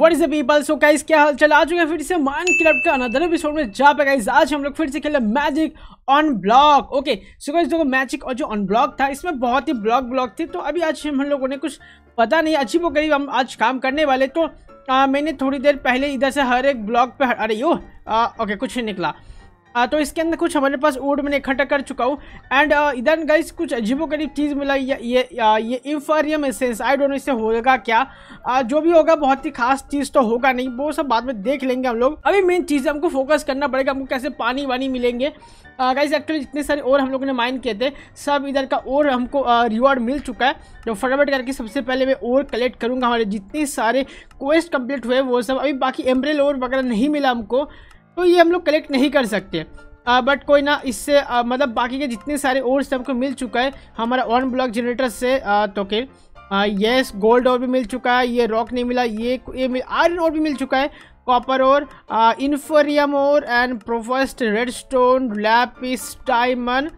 What is the people so guys क्या हाल चल आ चुके हैं फिर से मान क्लब का अनदर एपिसोड में जहाँ पे गाइस आज हम लोग फिर से खेले magic on block okay so guys देखो मैजिक और जो ऑन ब्लॉक था इसमें बहुत ही ब्लॉक ब्लॉक थे तो अभी आज हम लोगों ने कुछ पता नहीं अजीब करीब हम आज काम करने वाले तो आ, मैंने थोड़ी देर पहले इधर से हर एक ब्लॉक पे अरे यो आ, ओके कुछ निकला। आ, तो इसके अंदर कुछ हमारे पास ओड मैंने इकट्ठा कर चुका हूँ। एंड इधर गाइस कुछ अजीबो गरीब चीज़ मिला ये ये आ, ये inferium essence I don't know इससे होगा क्या। आ, जो भी होगा बहुत ही खास चीज़ तो होगा नहीं वो सब बाद में देख लेंगे हम लोग। अभी मेन चीज़ हमको फोकस करना पड़ेगा हमको कैसे पानी वानी मिलेंगे। गाइस एक्चुअली जितने सारे और हम लोगों ने माइन किए थे सब इधर का और हमको रिवॉर्ड मिल चुका है। तो फटाफट करके सबसे पहले मैं और कलेक्ट करूँगा हमारे जितने सारे क्वेस्ट कंप्लीट हुए वो सब। अभी बाकी एम्ब्रेल और वगैरह नहीं मिला हमको। तो ये हम लोग कलेक्ट नहीं कर सकते। बट कोई ना इससे मतलब बाकी के जितने सारे और से हमको मिल चुका है हमारा ऑन ब्लॉक जनरेटर से तो के यस गोल्ड और भी मिल चुका है ये रॉक नहीं मिला ये ये मिल आयरन और भी मिल चुका है कॉपर और इन्फोरियम और एंड प्रोफेस्ट रेड स्टोन लैपिस डायमंड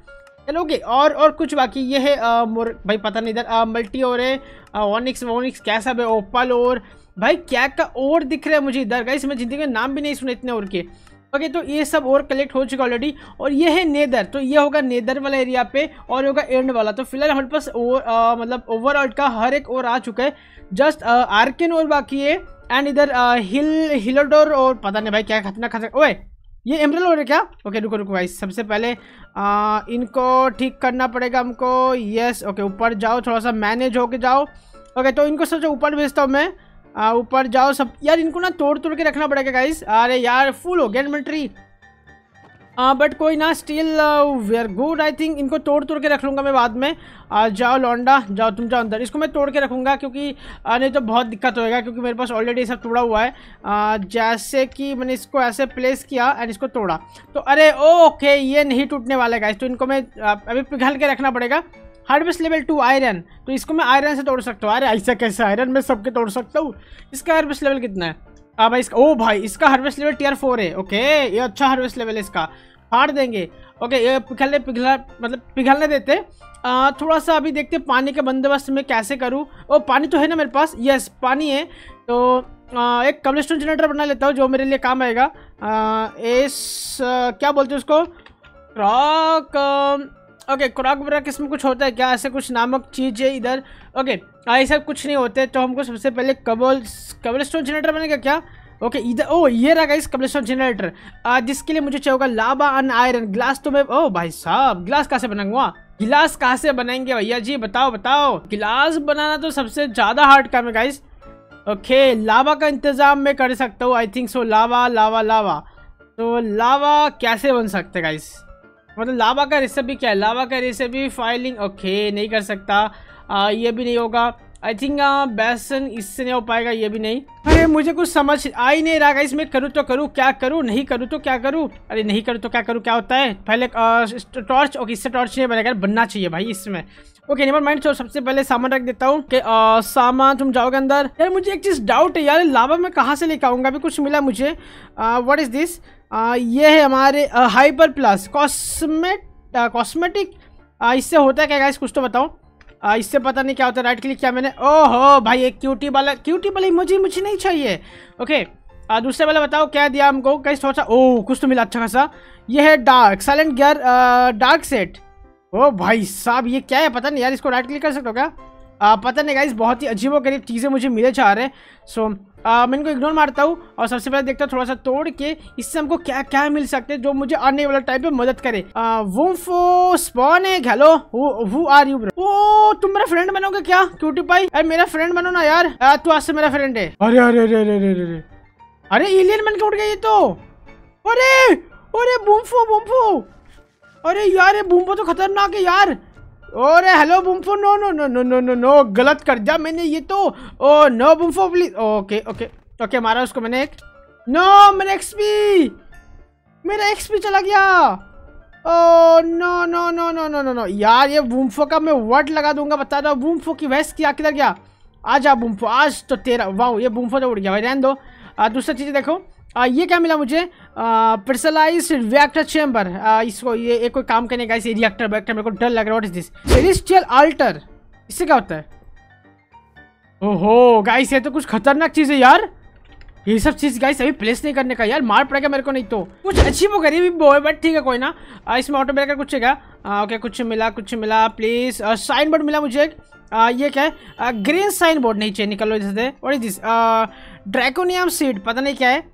चलो ओके और और कुछ बाकी ये है आ, मोर भाई पता नहीं इधर मल्टी और है वॉनिक्स वॉनिक्स कैसा भाई ओपल और भाई क्या का और दिख रहा है मुझे इधर गाइस मैं ज़िंदगी में नाम भी नहीं सुने इतने और के। ओके तो ये सब और कलेक्ट हो चुका ऑलरेडी और ये है नेदर तो ये होगा नेदर वाला एरिया पे और होगा एंड वाला। तो फ़िलहाल हमारे पास मतलब ओवरऑल का हर एक और आ चुका है। जस्ट आर्किन और बाकी है एंड इधर हिल हिलोडोर और पता नहीं भाई क्या खतना खतरा ओए ये एमरल हो रहा है क्या? ओके रुको रुको भाई सबसे पहले आ, इनको ठीक करना पड़ेगा हमको। यस ओके ऊपर जाओ थोड़ा सा मैनेज होके जाओ। ओके तो इनको सबसे ऊपर भेजता हूँ मैं। ऊपर जाओ सब। यार इनको ना तोड़ तोड़ के रखना पड़ेगा गाइस अरे यार फुल हो गया इन्वेंट्री बट कोई ना still we are good I think इनको तोड़ तोड़ के रख लूँगा मैं बाद में। आ, जाओ लौंडा जाओ तुम जाओ अंदर। इसको मैं तोड़ के रखूँगा क्योंकि नहीं तो बहुत दिक्कत होएगा क्योंकि मेरे पास ऑलरेडी सब तोड़ा हुआ है। आ, जैसे कि मैंने इसको ऐसे प्लेस किया एंड इसको तोड़ा। तो अरे ओके ये नहीं टूटने वाला है गाइस तो इनको मैं अभी पिघल के रखना पड़ेगा। Harvest level two iron. तो इसको मैं आयरन से तोड़ सकता हूँ। अरे ऐसा कैसे आयरन? में सबके तोड़ सकता हूँ। इसका हार्वेस्ट लेवल कितना है? हाँ भाई इसका ओ भाई इसका हार्वेस्ट लेवल टीयर फोर है। ओके ये अच्छा हार्वेस्ट लेवल है इसका। फाड़ देंगे। ओके ये पिघलने पिघला मतलब पिघलने देते। आ, थोड़ा सा अभी देखते पानी का बंदोबस्त मैं कैसे करूँ। ओ पानी तो है ना मेरे पास? यस पानी है। तो आ, एक कबलस्टोन जनरेटर बना लेता हूँ जो मेरे लिए काम आएगा। इस क्या बोलते हैं उसको? रॉक ओके क्रॉक ब्रक इसमें कुछ होता है क्या? ऐसे कुछ नामक चीज़ है इधर ओके ऐसा कुछ नहीं होते तो हमको सबसे पहले कबल स्टोन जनरेटर बनेगा क्या? ओके इधर, ओ, ये रहा कबल स्टोन जनरेटर जिसके लिए मुझे चाहिए होगा लाबा अन आयरन ग्लास तो मैं, ओ, भाई साहब ग्लास कहाँ से बनाऊँगा गिलास कहाँ से बनाएँगे भैया जी? बताओ बताओ। गिलास बनाना तो सबसे ज़्यादा हार्ड काम है गाइस ओके लावा का इंतज़ाम मैं कर सकता हूँ आई थिंक सो लावा लावा लावा तो लावा कैसे बन सकते गाइस मतलब लावा का रेसिपी क्या है? लावा का रेसिपी फाइलिंग ओके नहीं कर सकता। आ, ये भी नहीं होगा। आई थिंक बेसन इससे नहीं हो पाएगा ये भी नहीं। अरे मुझे कुछ समझ आ ही नहीं रहा इसमें करूँ तो करूँ क्या करूँ? नहीं करूँ तो क्या करूँ? अरे नहीं करूँ तो क्या करूँ? क्या होता है? पहले टॉर्च ओके इससे टॉर्च नहीं बनेगा बनना चाहिए भाई इसमें। ओके नेवर माइंड सबसे पहले सामान रख देता हूँ। कि सामान तुम जाओगे अंदर। यार मुझे एक चीज़ डाउट है यार लावा मैं कहाँ से लेकर आऊँगा? अभी कुछ मिला मुझे। व्हाट इज़ दिस ये है हमारे हाइपर प्लस कॉस्मेट कॉस्मेटिक इससे होता है क्या गाइस कुछ तो बताओ। इससे पता नहीं क्या होता है। राइट क्लिक किया मैंने। ओहो, भाई एक क्यूटी वाला क्यूटी वाला मुझे मुझे नहीं चाहिए। ओके दूसरे वाला बताओ, क्या दिया हमको? कैसे थोड़ा सा, ओह, कुछ तो मिला अच्छा खासा। ये है dark silent gear dark set ओ भाई साहब, ये क्या है? पता नहीं यार, इसको राइट क्लिक कर सकते हो क्या? आ, पता नहीं गाइस बहुत ही अजीब गरीब चीज़ें मुझे मिले चाह रहे हैं। सो मैं इनको इग्नोर मारता हूँ और सबसे पहले देखता हूँ थोड़ा सा तोड़ के इससे हमको क्या क्या मिल सकते हैं जो मुझे आने वाला टाइम पे मदद करे। वो स्पॉन है hello who are you bro ओ तुम मेरा फ्रेंड बनोगे क्या क्यूटी पाई अरे मेरा फ्रेंड बनो ना यार। तू आज से मेरा फ्रेंड है। अरे अरे अरे अरे अरे अरे अरे। एलियन बन के उठ गया ये तो। अरे अरे बुम्फो बुम्फो अरे यार ये बुम्फो तो खतरनाक है यार। अरे hello बुम्फो no no no no no no no गलत कर जा मैंने ये तो ओ नो बुम्फो प्लीज़ ओके ओके ओके मारा उसको मैंने एक नो मेरा एक्सपी मेरा एक्सपी चला गया ओ no no no no no no no यार ये बुम्फो का मैं वर्ड लगा दूँगा बता दो बुम्फो की वैस किया किधर गया आ जा बुम्फो आज तो तेरा वाह ये बुम्फो तो उड़ गया भाई रहने दो दूसरा चीज़ देखो आ, ये क्या मिला मुझे? पर्सनलाइज रिएक्टर चेम्बर इसको ये एक कोई काम करने का इस रिएक्टर वेक्टर मेरे को डर लग रहा है। What is this celestial altar इससे क्या होता है? ओहो गाइस ये तो कुछ खतरनाक चीज़ है यार। ये सब चीज़ गाइस अभी प्लेस नहीं करने का यार। मार पड़ेगा मेरे को नहीं तो। कुछ अच्छी वो गरीबी वो है बट ठीक है कोई ना। आ, इसमें ऑटो ब्रेकर कुछ है क्या? ओके कुछ मिला कुछ मिला प्लीज़ साइन बोर्ड मिला मुझे। आ, ये क्या है? ग्रीन साइन बोर्ड नहीं चाहिए निकलो जैसे और दिस ड्रैकोनियम सीड पता नहीं क्या है।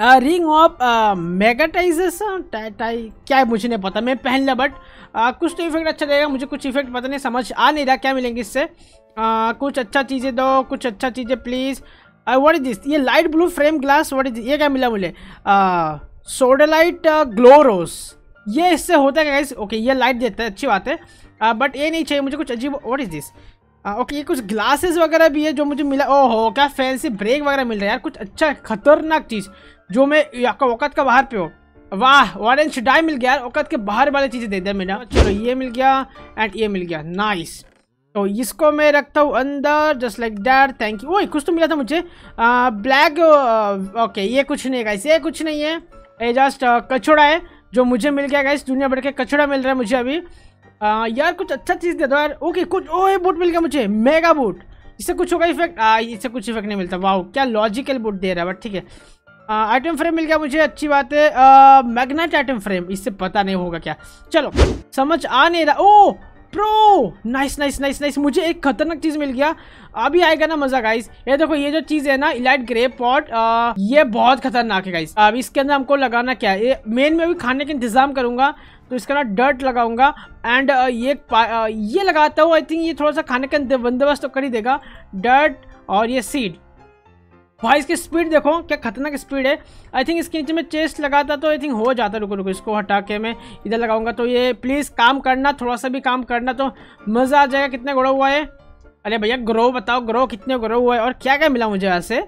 रिंग ऑफ़ मेगाटाइजेशन क्या है मुझे नहीं पता मैं पहन लिया बट कुछ तो इफ़ेक्ट अच्छा रहेगा मुझे कुछ इफ़ेक्ट पता नहीं समझ आ नहीं रहा क्या मिलेंगे इससे? कुछ अच्छा चीज़ें दो कुछ अच्छा चीज़ें प्लीज़ व्हाट इज़ दिस ये light blue frame glass what is ये क्या मिला मुझे? सोडेलाइट ग्लोरोस ये इससे होता है गाइस ओके ये लाइट देता है अच्छी बात है। आ, बट ये नहीं चाहिए मुझे कुछ अजीब व्हाट इज़ दिस ओके ये कुछ ग्लासेस वगैरह भी है जो मुझे मिला ओहो क्या फैंसी ब्रेक वगैरह मिल रहा है यार कुछ अच्छा खतरनाक चीज़। जो मैं वक़्त का बाहर पे हो। वाह ऑरेंज डाई मिल गया औकत के बाहर वाली चीज़ें दे दे मेरा। चलो ये मिल गया एंड ये मिल गया। नाइस तो इसको मैं रखता हूँ अंदर just like that thank you ओए कुछ तो मिला था मुझे। ब्लैक ओके ये कुछ नहीं गाइस ये कुछ नहीं है। ये जस्ट कचौड़ा है जो मुझे मिल गया गाइस दुनिया भर के कचौड़ा मिल रहा है मुझे अभी। आ, यार कुछ अच्छा चीज़ दे दो यार। ओके कुछ ओ ये बूट मिल गया मुझे। मेगा बूट इससे कुछ होगा इफ़ेक्ट इससे कुछ इफ़ेक्ट नहीं मिलता। वाह क्या लॉजिकल बूट दे रहा है बट ठीक है। आइटम फ्रेम मिल गया मुझे, अच्छी बात है। मैग्नेट आइटम फ्रेम इससे पता नहीं होगा क्या। चलो, समझ आ नहीं रहा। ओ pro nice nice nice nice मुझे एक खतरनाक चीज़ मिल गया। अभी आएगा ना मज़ा गाइस ये देखो, ये जो चीज़ है ना इलाइट ग्रे पॉट ये बहुत खतरनाक है गाइस अब इसके अंदर हमको लगाना क्या है? मेन में अभी खाने का इंतज़ाम करूँगा तो इसका ना डर्ट लगाऊँगा एंड ये ये लगाता हूँ आई थिंक ये थोड़ा सा खाने का बंदोबस्त तो कर ही देगा। डर्ट और ये सीड भाई, इसकी स्पीड देखो, क्या खतरनाक स्पीड है। आई थिंक इसके नीचे में चेस्ट लगाता तो आई थिंक हो जाता, रुको रुको, इसको हटा के मैं इधर लगाऊँगा। तो ये प्लीज़ काम करना, थोड़ा सा भी काम करना तो मज़ा आ जाएगा। कितने ग्रो हुआ है? अरे भैया ग्रो बताओ ग्रो कितने ग्रो हुआ है? और क्या क्या मिला मुझे यहाँ से?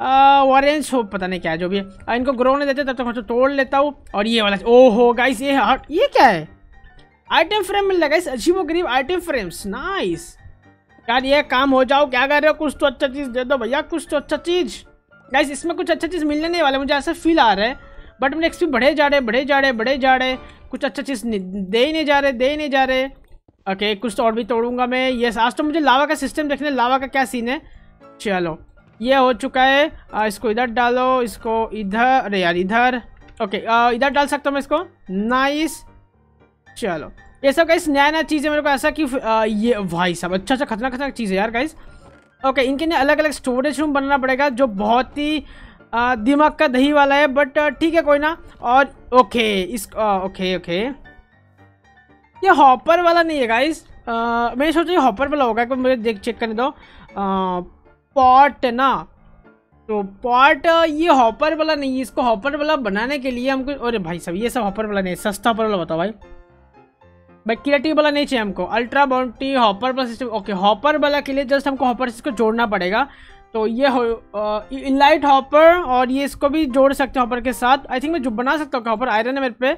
ऑरेंज हो, पता नहीं क्या है जो भी। है इनको ग्रो नहीं देते, तब तक तो तोड़ लेता हूँ। और ये वाला ओ हो गाइस ये ये क्या है? आइटम फ्रेम मिल रहा है अजीब गरीब आइटम फ्रेम्स नाइस यार ये काम हो जाओ क्या कर रहे हो? कुछ तो अच्छा चीज़ दे दो भैया कुछ तो अच्छा चीज़। गाइस इसमें कुछ अच्छा चीज़ मिलने नहीं वाले मुझे ऐसा फील आ रहा है। बट मेरे एक्सपी बढ़े जा रहे बढ़े जा रहे बढ़े जा रहे। कुछ अच्छा चीज़ दे ही नहीं जा रहे दे ही नहीं जा रहे। ओके कुछ तो और भी तोड़ूँगा मैं। ये आज तो मुझे लावा का सिस्टम देखने लावा का क्या सीन है? चलो ये हो चुका है। आ, इसको इधर डालो इसको इधर अरे यार इधर। ओके इधर डाल सकता हूँ मैं इसको? नाइस चलो। ये सब गाइस नया नया चीज़ है मेरे को ऐसा कि ये भाई सब अच्छा अच्छा खतरनाक खतरनाक चीज़ है यार गाइस ओके इनके लिए अलग अलग स्टोरेज रूम बनना पड़ेगा, जो बहुत ही दिमाग का दही वाला है बट ठीक है कोई ना। और ओके इस ओके ओके ये हॉपर वाला नहीं है गाइस मैं सोच रही हॉपर वाला होगा मुझे देख चेक करने दो। पॉट ना? तो पॉट ये हॉपर वाला नहीं है, इसको हॉपर वाला बनाने के लिए हमको अरे भाई सब ये सब हॉपर वाला नहीं है, सस्ता हॉपर वाला बताओ भाई। भाई वाला नहीं चाहिए हमको। अल्ट्रा बाउंटी हॉपर वाला सिस्टम ओके हॉपर वाला के लिए जस्ट हमको हॉपर इसको जोड़ना पड़ेगा। तो ये हो इनलाइट हॉपर और ये इसको भी जोड़ सकते हैं हॉपर के साथ। आई थिंक मैं जो बना सकता हूँ हॉपर आयरन है मेरे पे।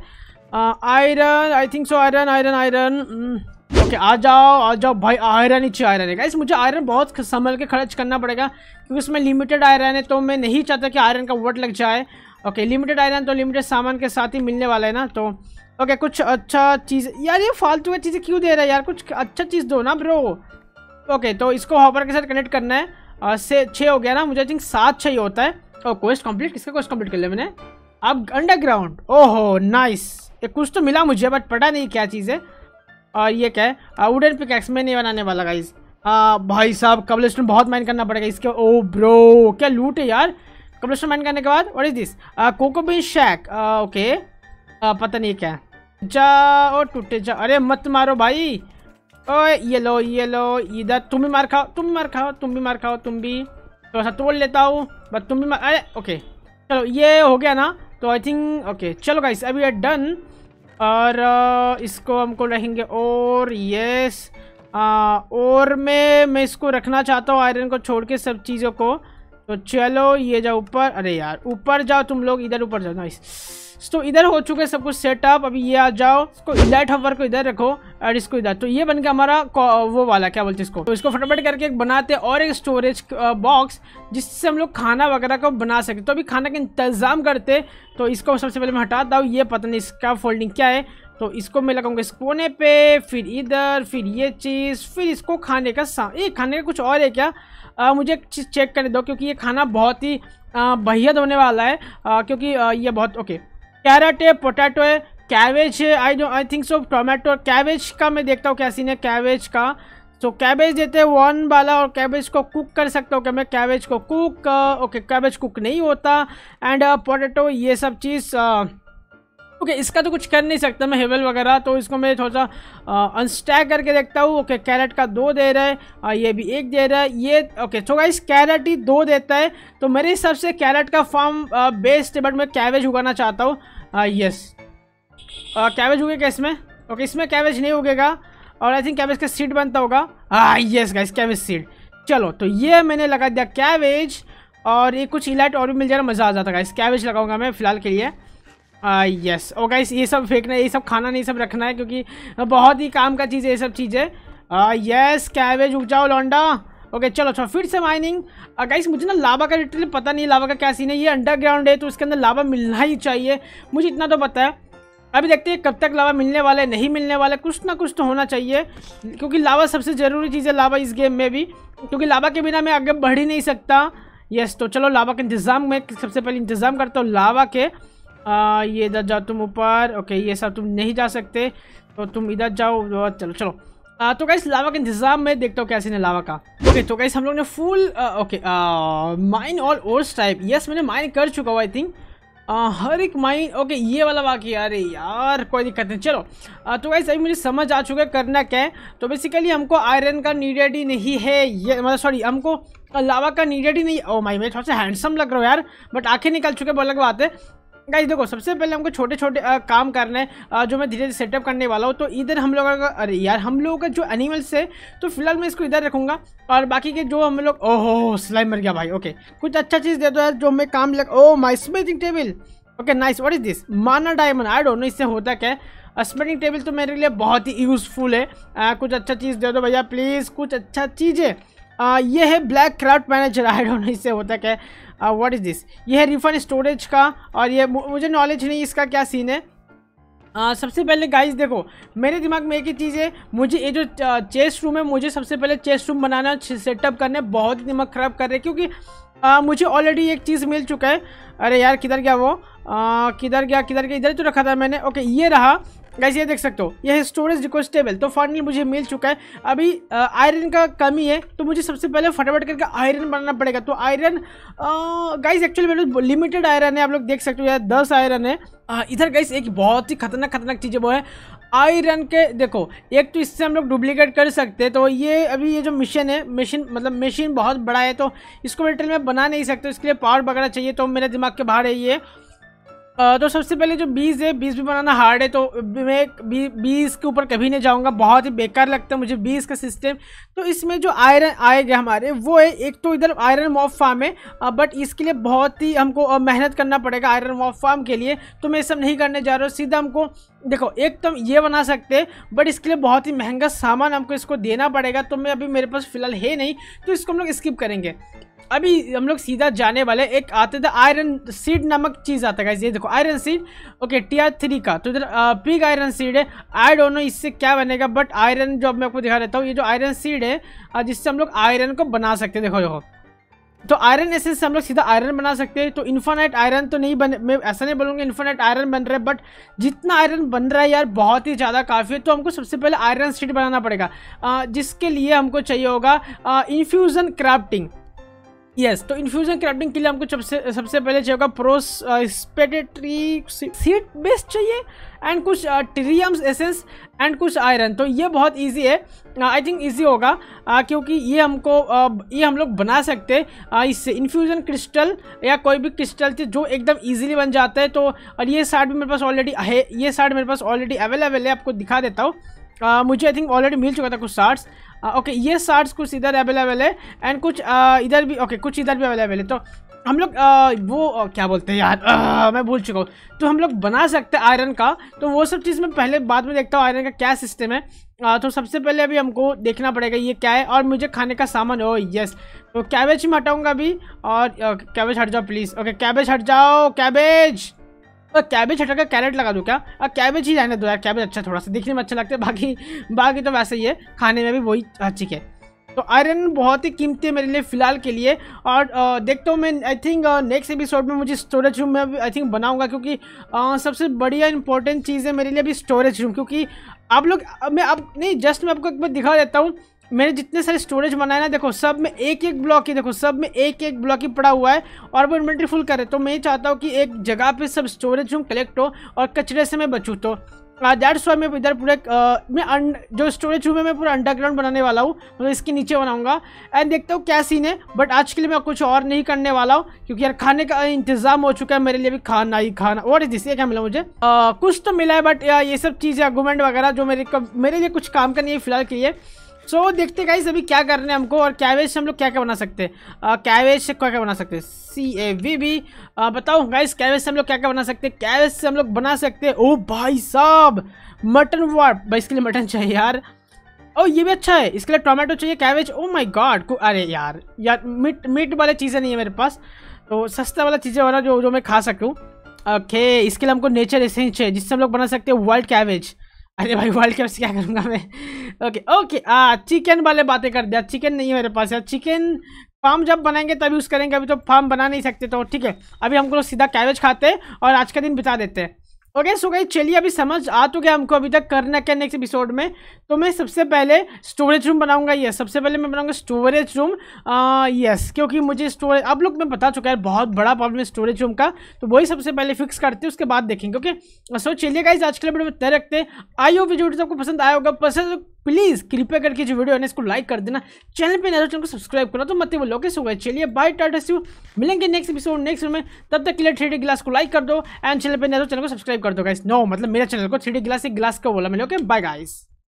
Iron I think so iron iron iron okay आ जाओ आ जाओ। भाई आयरन ही चाहिए आयरन है। गाइस मुझे आयरन बहुत संभल के खर्च करना पड़ेगा, क्योंकि उसमें लिमिटेड आयरन है तो मैं नहीं चाहता कि आयरन का वट लग जाए। ओके लिमिटेड आयरन तो लिमिटेड सामान के साथ ही मिलने वाला है ना तो ओके कुछ अच्छा चीज़ यार ये फालतू की चीज़ें क्यों दे रहा है यार? कुछ अच्छा चीज़ दो ना ब्रो ओके तो इसको हॉपर के साथ कनेक्ट करना है। आ, से छः हो गया ना मुझे आई थिंक सात छः ही होता है। ओ क्वेस्ट कंप्लीट किसका क्वेस्ट कंप्लीट कर लिया मैंने? अब अंडरग्राउंड ओहो नाइस ये कुछ तो मिला मुझे बट पता नहीं क्या चीज़ है। और ये क्या है? वुडन पिकैक्स में नहीं बनाने वाला गाइज़ भाई साहब कबल बहुत माइन करना पड़ेगा इसके। ओ ब्रो क्या लूट है यार? कबल माइन करने के बाद what is this cocoa bean shack okay पता नहीं क्या. जा ओ टूटे जा. अरे मत मारो भाई. ओए, ये लो ये लो, इधर तुम भी मार खाओ, तुम भी मार खाओ, तुम भी मार खाओ, तुम भी. थोड़ा सा तोड़ लेता हूँ बस तुम भी मार, अरे ओके चलो, ये हो गया ना. तो आई थिंक ओके चलो गाइस अभी ये डन और इसको हमको रहेंगे और यस और मैं मैं इसको रखना चाहता हूँ आयरन को छोड़ के सब चीज़ों को. तो चलो ये जाओ ऊपर। अरे यार, ऊपर जाओ तुम लोग, इधर ऊपर जाओ। नाइस तो इधर हो चुके सब कुछ सेटअप अभी ये आ जाओ। इसको इलाइट हवर को इधर रखो और इसको इधर। तो ये बन गया हमारा वो वाला, क्या बोलते हैं इसको? तो इसको फटाफट करके एक बनाते और एक स्टोरेज बॉक्स जिससे हम लोग खाना वगैरह को बना सके। तो अभी खाना का इंतज़ाम करते तो इसको सबसे पहले मैं हटाता हूँ ये पता नहीं इसका फोल्डिंग क्या है। तो इसको मैं लगाऊँगा इस कोने पे फिर इधर फिर ये चीज़ फिर इसको खाने का सा ये खाने का कुछ और है क्या? आ, मुझे एक चीज़ चेक करने दो क्योंकि ये खाना बहुत ही भैया होने वाला है आ, क्योंकि आ, ये बहुत ओके। कैरेट है पोटैटो है कैबेज है I do I think so tomato cabbage का मैं देखता हूँ क्या सीन है कैबेज का। तो कैबेज देते हैं वन वाला और कैबेज को कुक कर सकता हूँ क्या मैं? कैबेज को कुक ओके कैबेज कुक नहीं होता। एंड पोटैटो ये सब चीज़ ओके okay, इसका तो कुछ कर नहीं सकता मैं हेवल वगैरह तो इसको मैं थोड़ा सा अनस्टैक करके देखता हूँ। ओके कैरेट का दो दे रहा है आ, ये भी एक दे रहा है ये ओके तो गाइस कैरेट ही दो देता है। तो मेरे हिसाब से कैरेट का फॉर्म बेस्ट है बट मैं कैवेज उगाना चाहता हूँ। यस कैवेज उगेगा इसमें? ओके okay, इसमें कैवेज नहीं उगेगा और आई थिंक कैवेज का सीड बनता होगा। हाँ यस गाइस कैवेज सीड चलो तो ये मैंने लगा दिया कैवेज और ये कुछ इलाइट और भी मिल जाएगा मज़ा आ जाता गाइस कैवेज लगाऊँगा मैं फ़िलहाल के लिए। यस ओ गाइस ये सब फेंकना ये सब खाना नहीं सब रखना है, क्योंकि बहुत ही काम का चीज़ है, ये सब चीज़ें। यस कैवेज उग जाओ, लौंडा। ओके चलो अच्छा फिर से माइनिंग गाइस मुझे ना लावा का लिटरली पता नहीं लावा का क्या सीन है। ये अंडरग्राउंड है तो उसके अंदर लावा मिलना ही चाहिए। मुझे इतना तो पता है। अभी देखते हैं, कब तक लावा मिलने वाला है, नहीं मिलने वाला कुछ ना कुछ तो होना चाहिए, क्योंकि लावा सबसे ज़रूरी चीज़ है लावा इस गेम में भी। क्योंकि लावा के बिना मैं आगे बढ़ ही नहीं सकता। यस तो चलो लावा का इंतज़ाम में सबसे पहले इंतज़ाम करता हूँ लावा के। आ, ये इधर जाओ तुम ऊपर। ओके ये सब तुम नहीं जा सकते तो तुम इधर जाओ चलो चलो। आ, तो गाइस लावा का इंतज़ाम में देखता हूँ कैसे ने लावा का। ओके तो गाइस हम लोग ने full okay mine all ores type yes मैंने माइन कर चुका हूँ आई थिंक हर एक माइन ओके ये वाला वाकई अरे यार कोई दिक्कत नहीं चलो। आ, तो गाइस अभी मुझे समझ आ चुका है करना क्या है। तो बेसिकली हमको आयरन का नीडेड ही नहीं है। ये मतलब सॉरी हमको लावा का नीडेड ही नहीं ओ माई मैं थोड़ा सा हैंडसम लग रहा हूँ यार बट आँखें निकल चुके बहुत अलग बात है। गाइस देखो सबसे पहले हमको छोटे छोटे आ, काम करने हैं जो मैं धीरे धीरे सेटअप करने वाला हूँ तो इधर हम लोगों का अरे यार हम लोगों का जो एनिमल्स है तो फ़िलहाल मैं इसको इधर रखूँगा और बाकी के जो हम लोग ओहो स्लाइम मर गया भाई ओके कुछ अच्छा चीज़ दे दो यार जो मैं काम लग ओ my smithing table okay nice what is this mana diamond I don't know इससे होता क्या है? स्मेटिंग टेबल तो मेरे लिए बहुत ही यूज़फुल है। आ, कुछ अच्छा चीज़ दे दो भैया प्लीज़ कुछ अच्छा चीज़। है ये है black craft manager I don't know इससे होता क्या है? व्हाट इज़ दिस ये है रिफंड स्टोरेज का और ये मुझे नॉलेज नहीं इसका क्या सीन है। आ, सबसे पहले गाइस देखो मेरे दिमाग में एक ही चीज़ है मुझे ये जो चेस्ट रूम है मुझे सबसे पहले चेस्ट रूम बनाना सेटअप करने बहुत ही दिमाग ख़राब कर रहे क्योंकि आ, मुझे ऑलरेडी एक चीज़ मिल चुका है। अरे यार किधर गया वो? किधर गया किधर गया? इधर तो रखा था मैंने। ओके ये रहा गैस ये देख सकते हो ये है स्टोरेज रिक्वेस्टेबल तो फाइनली मुझे मिल चुका है। अभी आयरन का कमी है तो मुझे सबसे पहले फटाफट करके आयरन बनाना पड़ेगा। तो आयरन गाइस एक्चुअली मेरे लिमिटेड आयरन है आप लोग देख सकते हो यार दस आयरन है। आ, इधर गाइस एक बहुत ही खतरनाक खतरनाक चीज़ वो है आयरन के देखो एक तो इससे हम लोग डुप्लीकेट कर सकते हैं तो ये अभी ये जो मिशन है मशीन मतलब मशीन बहुत बड़ा है तो इसको डिटेल में बना नहीं सकते इसके लिए पावर वगैरह चाहिए तो मेरे दिमाग के बाहर है ये। तो सबसे पहले जो बीज है बीज भी बनाना हार्ड है तो मैं बीज के ऊपर कभी नहीं जाऊँगा, बहुत ही बेकार लगता है मुझे बीज का सिस्टम तो इसमें जो आयरन आएगा हमारे, वो है, एक तो इधर आयरन मॉफ फार्म है बट इसके लिए बहुत ही हमको मेहनत करना पड़ेगा आयरन मॉफ फार्म के लिए। तो मैं ये सब नहीं करने जा रहा हूँ, सीधा हमको देखो, एक तो ये बना सकते हैं बट इसके लिए बहुत ही महँगा सामान हमको इसको देना पड़ेगा तो मैं अभी मेरे पास फ़िलहाल है नहीं तो इसको हम लोग स्किप करेंगे। अभी हम लोग सीधा जाने वाले एक आते थे आयरन सीड नामक चीज़ आता है ये देखो iron seed okay T R three का तो इधर पिग आयरन सीड है आई डोंट नो इससे क्या बनेगा बट आयरन जो मैं आपको दिखा देता हूँ, ये जो आयरन सीड है जिससे हम लोग आयरन को बना सकते हैं, देखो देखो। तो आयरन एसेंस से हम लोग सीधा आयरन बना सकते हैं। तो इन्फानाइट आयरन तो नहीं बन, मैं ऐसा नहीं बोलूँगा इन्फानाइट आयरन बन रहा है बट जितना आयरन बन रहा है यार, बहुत ही ज़्यादा काफ़ी है। तो हमको सबसे पहले आयरन स्टेट बनाना पड़ेगा। जिसके लिए हमको चाहिए होगा इन्फ्यूज़न क्राफ्टिंग यस तो इन्फ्यूजन क्राफ्टिंग के लिए हमको सबसे सबसे पहले चाहिए होगा प्रोस्पेटेटरी सीट बेस्ड चाहिए एंड कुछ ट्रियम्स एसेंस एंड कुछ आयरन तो ये बहुत इजी है। आई थिंक इजी होगा uh, क्योंकि ये हमको uh, ये हम लोग बना सकते हैं इससे इन्फ्यूजन क्रिस्टल या कोई भी क्रिस्टल थी जो एकदम इजीली बन जाता है तो और ये साइड भी मेरे पास ऑलरेडी है ये साइड मेरे पास ऑलरेडी अवेलेबल है आपको दिखा देता हूँ। Uh, मुझे आई थिंक ऑलरेडी मिल चुका था कुछ शार्ट्स ओके ये शार्ट्स कुछ इधर अवेलेबल है एंड कुछ इधर भी ओके कुछ इधर भी अवेलेबल है। तो हम लोग वो क्या बोलते हैं यार? आ, मैं भूल चुका हूँ। तो हम लोग बना सकते हैं आयरन का। तो वो सब चीज़ मैं पहले बाद में देखता हूँ आयरन का क्या सिस्टम है। आ, तो सबसे पहले अभी हमको देखना पड़ेगा ये क्या है और मुझे खाने का सामान हो यस तो कैबेज ही हटाऊँगा अभी और कैबेज हट जाओ प्लीज़ ओके कैबेज हट जाओ कैबेज कैबेज हटा कर कैरेट लगा दूँ क्या? और कैबेज ही रहने दो यार कैबेज अच्छा थोड़ा सा दिखने में अच्छा लगता है बाकी बाकी तो वैसे ही है खाने में भी वही ठीक है। तो आयरन बहुत ही कीमती है मेरे लिए फ़िलहाल के लिए और देखता हूँ मैं आई थिंक नेक्स्ट एपिसोड में मुझे स्टोरेज रूम में आई थिंक बनाऊँगा क्योंकि आ, सबसे बढ़िया इंपॉर्टेंट चीज़ है मेरे लिए अभी स्टोरेज रूम क्योंकि आप लोग मैं अब नहीं जस्ट मैं आपको एक बार दिखा देता हूँ मेरे जितने सारे स्टोरेज बनाए ना, देखो, सब में एक एक ब्लॉक ही, देखो, सब में एक एक ब्लॉक ही पड़ा हुआ है और वो इन्वेंट्री फुल करे तो मैं ये चाहता हूँ कि एक जगह पे सब स्टोरेज रूम कलेक्ट हो और कचरे से मैं बचूँ तो। दैट्स वाई मैं इधर पूरे मैं जो स्टोरेज रूम है, मैं पूरा अंडरग्राउंड बनाने वाला हूँ मतलब इसके नीचे बनाऊँगा। एंड देखता हूँ क्या सीन है बट आज के लिए मैं कुछ और नहीं करने वाला हूँ, क्योंकि यार खाने का इंतज़ाम हो चुका है मेरे लिए भी खाना ही खाना। और इस क्या मिला मुझे? कुछ तो मिला है बट ये सब चीज़ें आर्गूमेंट वगैरह जो मेरे मेरे लिए कुछ काम करनी है फ़िलहाल के लिए सो so, देखते गाइस अभी क्या करने हैं हमको और कैवेज से हम लोग क्या क्या बना सकते हैं? कैवेज से क्या क्या बना सकते हैं? सी ए वी बी बताओ गाइस कैवेज से हम लोग क्या क्या बना सकते हैं? कैवेज से हम लोग बना सकते हैं। ओ भाई साहब मटन वाट भाई इसके लिए मटन चाहिए यार। ओ ये भी अच्छा है। इसके लिए टोमेटो चाहिए कैवेज ओ माई गॉड अरे यार यार मीट मीट वाले चीज़ें नहीं है मेरे पास। तो सस्ता वाला चीज़ें वाला जो जो मैं खा सकूँ। ओके इसके लिए हमको नेचर एसेंस चाहिए जिससे हम लोग बना सकते हैं वर्ल्ड कैवेज अरे भाई वर्ल्ड कप से क्या करूँगा मैं? ओके ओके आ चिकन वाले बातें कर दिया। चिकन नहीं है मेरे पास यार। चिकन फार्म जब बनाएँगे तब यूज़ करेंगे। अभी तो फार्म बना नहीं सकते तो ठीक है। अभी हम लोग सीधा कैबेज खाते हैं और आज का दिन बिता देते हैं। ओके सो गई चलिए अभी समझ आ तो गया हमको अभी तक करना क्या नेक्स्ट एपिसोड में। तो मैं सबसे पहले स्टोरेज रूम बनाऊँगा यस सबसे पहले मैं बनाऊँगा स्टोरेज रूम यस क्योंकि मुझे स्टोरेज अब लोग मैं बता चुका है बहुत बड़ा प्रॉब्लम है स्टोरेज रूम का तो वही सबसे पहले फिक्स करते हैं, उसके बाद देखेंगे ओके सो चलिए गाइज़ आज के लिए में तय रखते हैं। आई हो वीडियो आपको पसंद आया होगा, पसंद प्लीज़ कृपया करके जो वीडियो है इसको लाइक कर देना। चैनल पे नज़र चैनल को सब्सक्राइब करना तो मत वो होगा चलिए बाय टाटा सी मिलेंगे नेक्स्ट एपिसोड नेक्स्ट में। तब तक क्लियर लिए थ्री ग्लास को लाइक कर दो एंड चैनल पर नज़र चैनल को सब्सक्राइब कर दो गाइस नो मतलब मेरे चैनल को थ्री ग्लास एक ग्लास का बोला मैंने ओके बाय गाइस